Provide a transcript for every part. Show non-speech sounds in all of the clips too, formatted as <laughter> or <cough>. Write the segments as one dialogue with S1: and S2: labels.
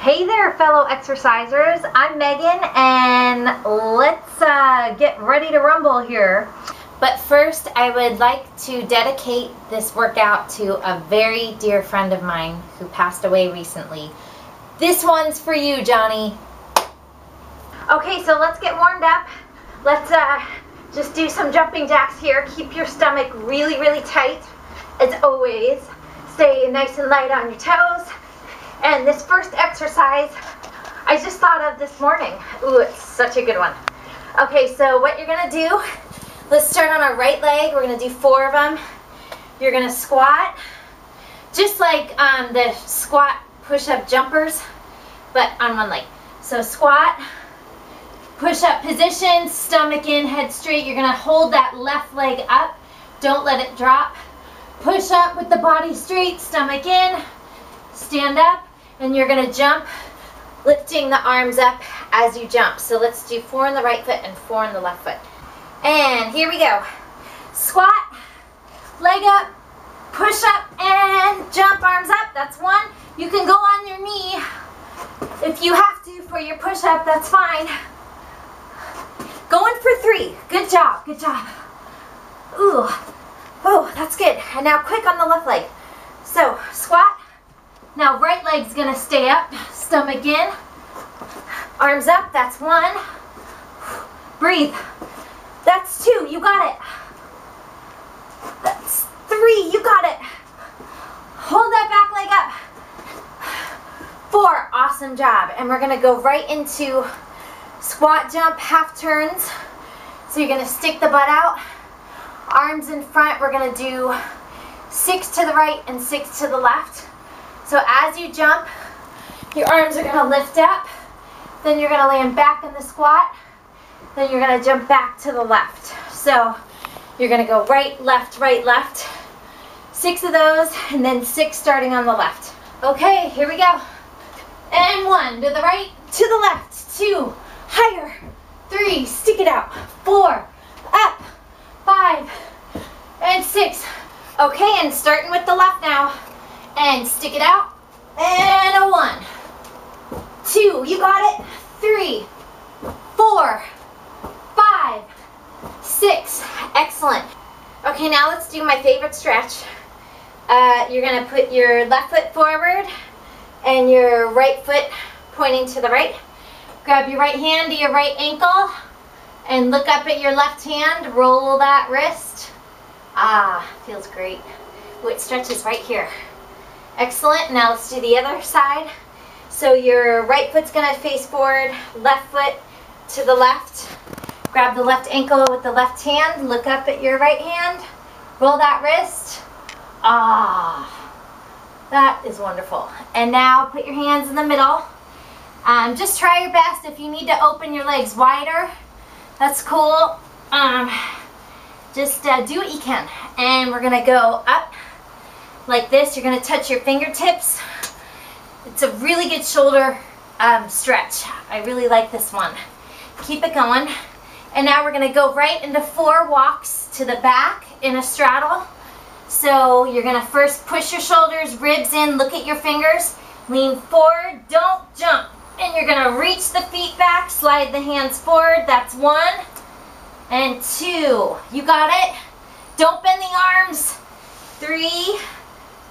S1: Hey there, fellow exercisers. I'm Meggin, and let's uh, get ready to rumble here.
S2: But first, I would like to dedicate this workout to a very dear friend of mine who passed away recently. This one's for you, Johnny.
S1: Okay, so let's get warmed up. Let's uh, just do some jumping jacks here. Keep your stomach really, really tight, as always. Stay nice and light on your toes. And this first exercise, I just thought of this morning. Ooh, it's such a good one. Okay, so what you're gonna do, let's start on our right leg. We're gonna do four of them. You're gonna squat, just like um, the squat push-up jumpers, but on one leg. So squat, push-up position, stomach in, head straight. You're gonna hold that left leg up. Don't let it drop. Push up with the body straight, stomach in, stand up, and you're gonna jump, lifting the arms up as you jump. So let's do four in the right foot and four in the left foot. And here we go. Squat, leg up, push up, and jump arms up. That's one. You can go on your knee if you have to for your push up, that's fine. Going for three. Good job, good job. Ooh, oh, that's good. And now quick on the left leg. So, squat, now right leg's gonna stay up, stomach in, arms up, that's one. Breathe. That's two, you got it. That's three, you got it. Hold that back leg up. Four, awesome job. And we're gonna go right into squat jump, half turns. So you're gonna stick the butt out, arms in front, we're gonna do six to the right and six to the left. So as you jump, your arms are gonna lift up, then you're gonna land back in the squat, then you're gonna jump back to the left. So you're gonna go right, left, right, left. Six of those, and then six starting on the left. Okay, here we go. And one, to the right, to the left, two, higher, three, stick it out, four, up, five, and six. Okay, and starting with the left now and stick it out. And a one, two, you got it. Three, four, five, six. Excellent. Okay, now let's do my favorite stretch. Uh, you're gonna put your left foot forward and your right foot pointing to the right. Grab your right hand to your right ankle and look up at your left hand. Roll that wrist. Ah, feels great. It stretches right here. Excellent. Now let's do the other side. So your right foot's going to face forward, left foot to the left. Grab the left ankle with the left hand. Look up at your right hand. Roll that wrist. Ah, that is wonderful. And now put your hands in the middle. Um, just try your best. If you need to open your legs wider, that's cool. Um, just uh, do what you can. And we're going to go up like this. You're going to touch your fingertips. It's a really good shoulder um, stretch. I really like this one. Keep it going. And now we're going to go right into four walks to the back in a straddle. So you're going to first push your shoulders, ribs in, look at your fingers, lean forward, don't jump. And you're going to reach the feet back, slide the hands forward. That's one and two. You got it? Don't bend the arms. Three,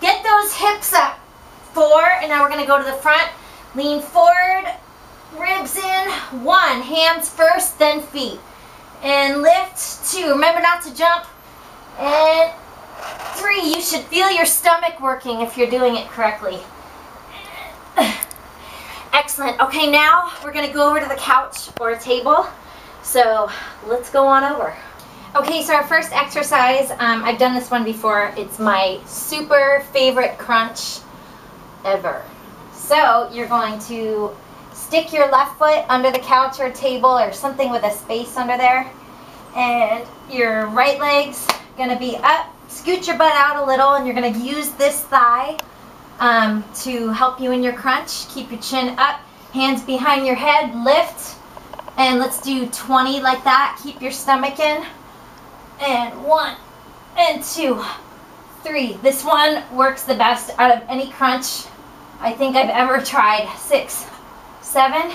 S1: Get those hips up. Four, and now we're going to go to the front. Lean forward, ribs in. One, hands first, then feet. And lift. Two, remember not to jump. And three, you should feel your stomach working if you're doing it correctly. <sighs> Excellent. Okay, now we're going to go over to the couch or a table. So let's go on over. Okay, so our first exercise, um, I've done this one before. It's my super favorite crunch ever. So you're going to stick your left foot under the couch or table or something with a space under there. And your right leg's to be up. Scoot your butt out a little and you're to use this thigh um, to help you in your crunch. Keep your chin up, hands behind your head, lift. And let's do 20 like that. Keep your stomach in and one, and two, three. This one works the best out of any crunch. I think I've ever tried. Six, seven,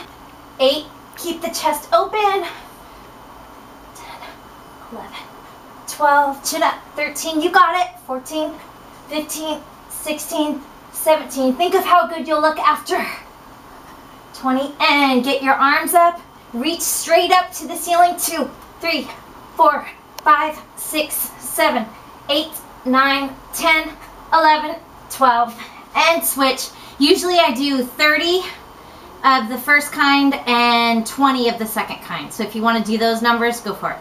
S1: eight, keep the chest open. 10, 11, 12, chin up, 13, you got it. 14, 15, 16, 17. Think of how good you'll look after. 20, and get your arms up. Reach straight up to the ceiling. Two, three, four, five, six, seven, eight, nine, 10, 11, 12, and switch. Usually I do 30 of the first kind and 20 of the second kind. So if you want to do those numbers, go for it.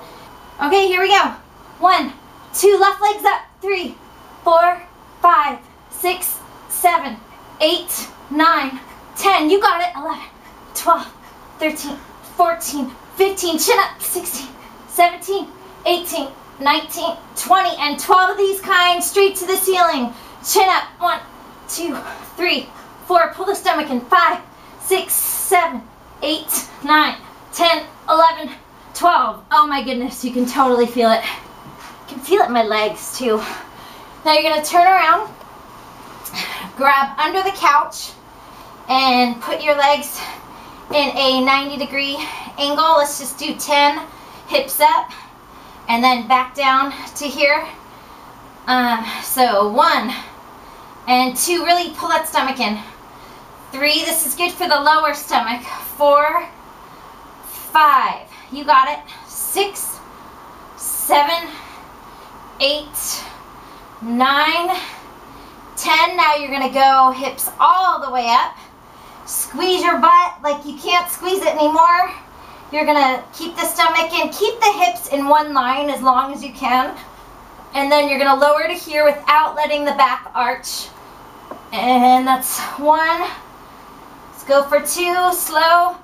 S1: Okay, here we go. One, two, left legs up. Three, four, five, six, seven, eight, nine, 10. You got it. 11, 12, 13, 14, 15. Chin up. 16, 17, 18, 19, 20, and 12 of these kinds straight to the ceiling. Chin up. One, two, three, four. Pull the stomach in. Five, six, seven, eight, nine, 10, 11, 12. Oh my goodness, you can totally feel it. You can feel it in my legs too. Now you're gonna turn around, grab under the couch, and put your legs in a 90 degree angle. Let's just do 10 hips up and then back down to here. Um, so one and two, really pull that stomach in. Three, this is good for the lower stomach. Four, five, you got it. Six, seven, eight, nine, ten. Now you're gonna go hips all the way up. Squeeze your butt like you can't squeeze it anymore. You're gonna keep the stomach in, keep the hips in one line as long as you can. And then you're gonna lower to here without letting the back arch. And that's one. Let's go for two, slow.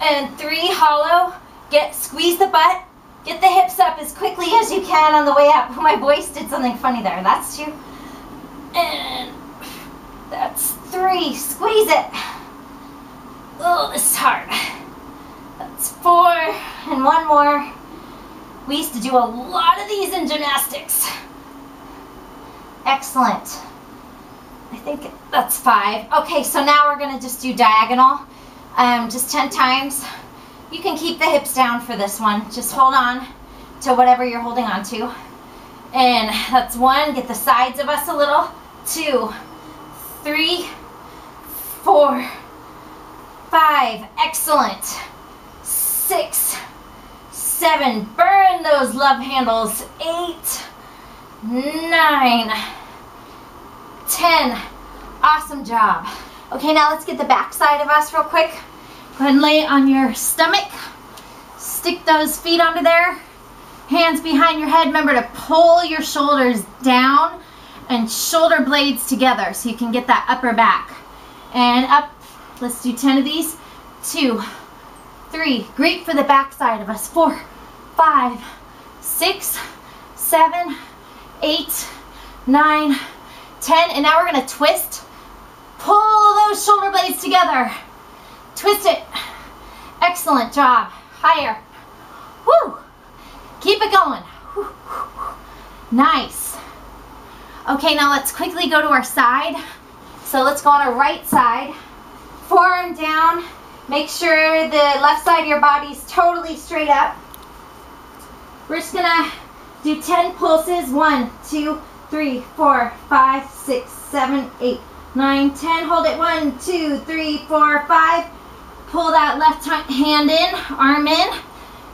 S1: And three, hollow. Get, squeeze the butt. Get the hips up as quickly as you can on the way up. <laughs> My voice did something funny there. That's two. And that's three. Squeeze it. Oh, this is hard. That's four. One more. We used to do a lot of these in gymnastics. Excellent. I think that's five. Okay, so now we're gonna just do diagonal, um, just 10 times. You can keep the hips down for this one. Just hold on to whatever you're holding on to. And that's one, get the sides of us a little. Two, three, four, five, excellent. Six, seven, burn those love handles. Eight, nine, 10. Awesome job. Okay, now let's get the back side of us real quick. Go ahead and lay on your stomach. Stick those feet onto there. Hands behind your head. Remember to pull your shoulders down and shoulder blades together so you can get that upper back. And up. Let's do 10 of these. Two, three. Great for the back side of us. four, five, six, seven, eight, nine, ten, and now we're gonna twist. Pull those shoulder blades together. Twist it. Excellent job. Higher. Woo. Keep it going. Nice. Okay, now let's quickly go to our side. So let's go on our right side. Forearm down. Make sure the left side of your body is totally straight up. We're just gonna do 10 pulses. One, two, three, four, five, six, seven, eight, nine, ten. Hold it. One, two, three, four, five. Pull that left hand in, arm in.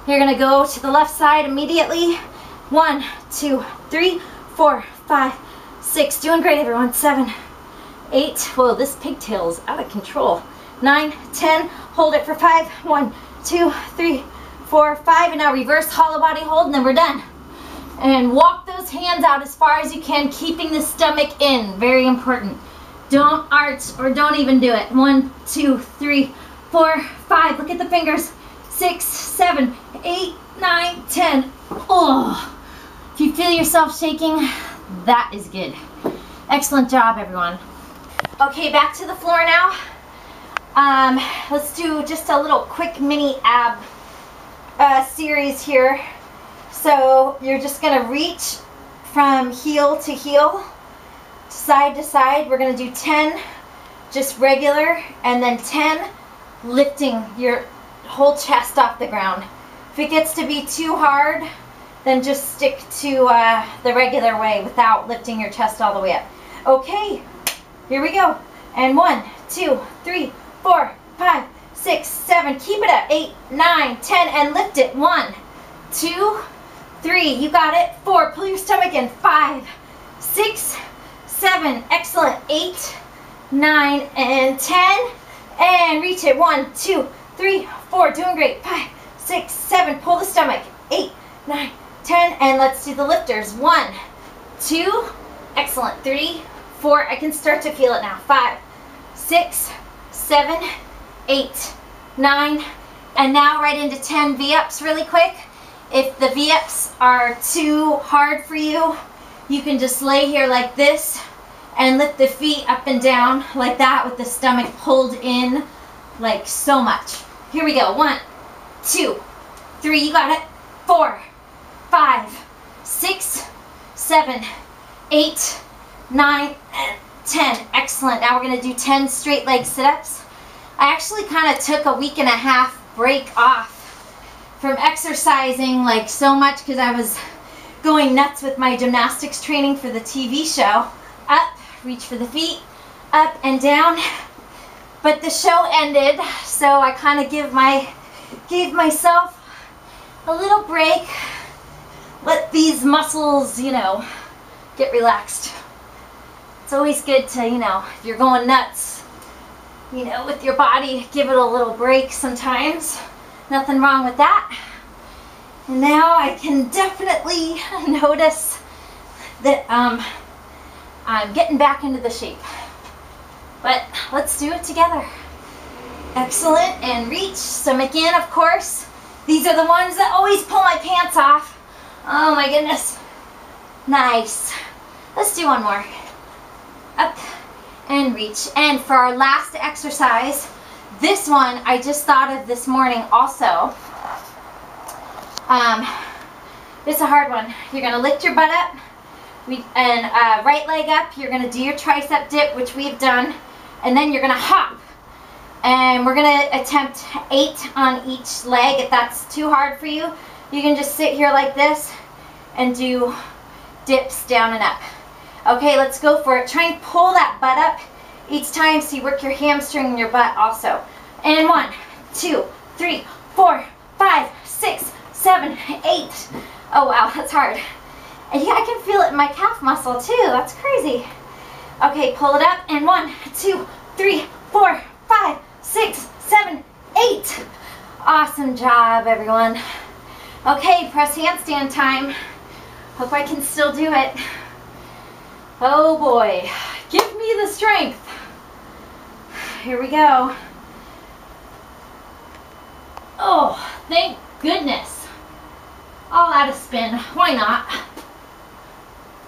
S1: You're gonna go to the left side immediately. One, two, three, four, five, six. Doing great, everyone. Seven, eight. Whoa, this pigtail's out of control. Nine, ten. Hold it for five. One, two, three, four, five. And now reverse hollow body hold, and then we're done. And walk those hands out as far as you can, keeping the stomach in. Very important. Don't arch or don't even do it. One, two, three, four, five. Look at the fingers. Six, seven, eight, nine, ten. Oh, if you feel yourself shaking, that is good. Excellent job, everyone. Okay, back to the floor now. Um, let's do just a little quick mini ab uh, series here. So you're just going to reach from heel to heel, side to side. We're going to do 10 just regular, and then 10, lifting your whole chest off the ground. If it gets to be too hard, then just stick to uh, the regular way without lifting your chest all the way up. Okay, here we go. And one, two, three, four, five, six, seven. Keep it up. Eight, nine, ten, and lift it. One, two, three. You got it. Four. Pull your stomach in. Five, six, seven. Excellent. Eight, nine, and ten. And reach it. One, two, three, four. Doing great. Five, six, seven. Pull the stomach. Eight, nine, ten. And let's do the lifters. One, two. Excellent. Three, four. I can start to feel it now. Five, six, seven, eight, nine, and now right into 10 V-ups really quick. If the V-ups are too hard for you, you can just lay here like this and lift the feet up and down like that with the stomach pulled in like so much. Here we go. One, two, three, you got it. Four, five, six, seven, eight, nine, and 10. Excellent. Now we're going to do 10 straight leg sit-ups. I actually kind of took a week and a half break off from exercising like so much because I was going nuts with my gymnastics training for the TV show. Up, reach for the feet, up and down. But the show ended, so I kind of give my gave myself a little break. Let these muscles, you know, get relaxed. It's always good to, you know, if you're going nuts, you know, with your body, give it a little break sometimes. Nothing wrong with that. And now I can definitely <laughs> notice that um, I'm getting back into the shape. But let's do it together. Excellent, and reach. Stomach in, of course. These are the ones that always pull my pants off. Oh my goodness. Nice. Let's do one more. Up and reach. And for our last exercise, this one I just thought of this morning also. Um, this is a hard one. You're going to lift your butt up we, and uh, right leg up. You're going to do your tricep dip, which we've done. And then you're going to hop. And we're going to attempt eight on each leg. If that's too hard for you, you can just sit here like this and do dips down and up. Okay, let's go for it. Try and pull that butt up each time so you work your hamstring and your butt also. And one, two, three, four, five, six, seven, eight. Oh wow, <laughs> that's hard. And yeah, I can feel it in my calf muscle too. That's crazy. Okay, pull it up. And one, two, three, four, five, six, seven, eight. Awesome job, everyone. Okay, press handstand time. Hope I can still do it. Oh boy, give me the strength. Here we go. Oh, thank goodness. All out of spin. Why not?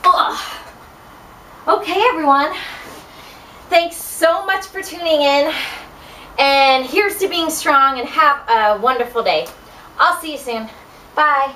S1: Ugh. Okay, everyone. Thanks so much for tuning in. And here's to being strong and have a wonderful day. I'll see you soon. Bye.